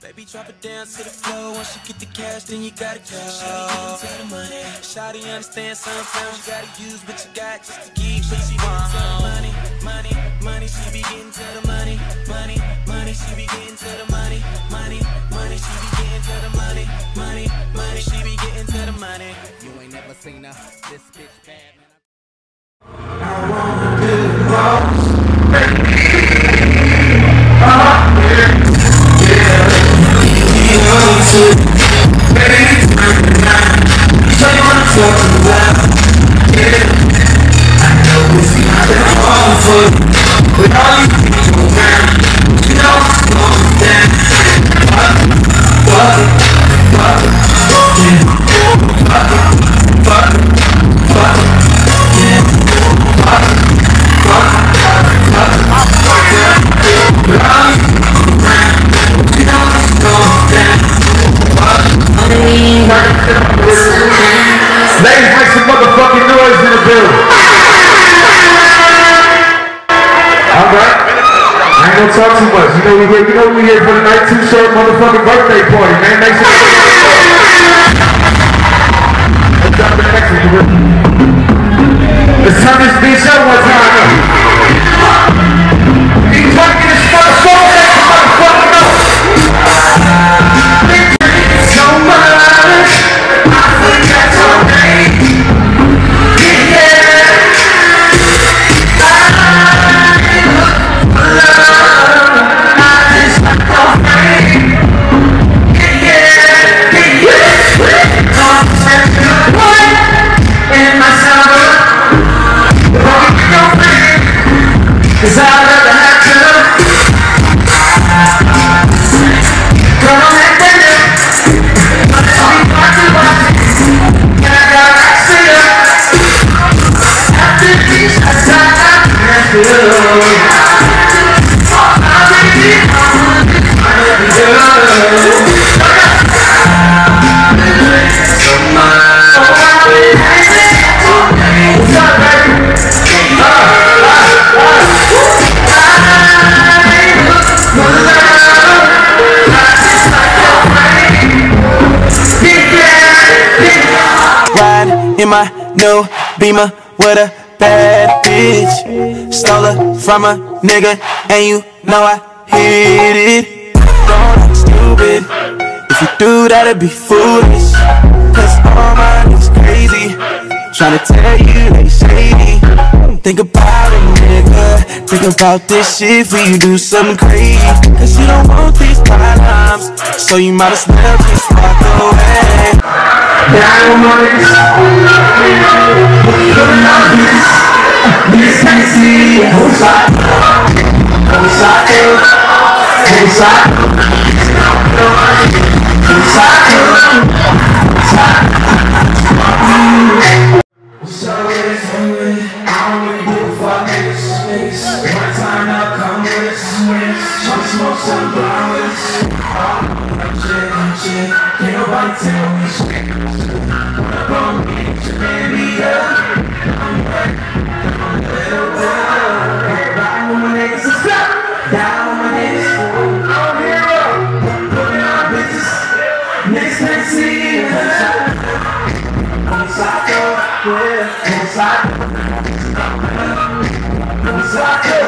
Baby, drop it down to the floor. Once you get the cash, then you gotta go. Shawty, get into the money. Shawty understand sometimes you gotta use what you got just to keep what you want. Money, money, money. She be getting to the money, money, money. She be getting to the money, money, money. She be getting to the money, money, money. She be getting to the money. You ain't never seen her. This bitch bad, man. Ladies, in the. Alright. I ain't gonna talk too much. You know we here, you know we here for the night Too Short motherfucking birthday party, man. Make some Let's drop the next one. Let's turn this bitch up one in my new beamer with a bad bitch. Stole her from a nigga, and you know I hit it. Don't act stupid. If you do that, it'd be foolish. Cause all my niggas crazy. Tryna tell you they shady. Think about it, nigga. Think about this shit for you do something crazy. Cause you don't want these problems. So you might as well just walk away. Diamonds, I fuck, niggas. One time now, come with smoke some shit, shit. Can't nobody tell me. On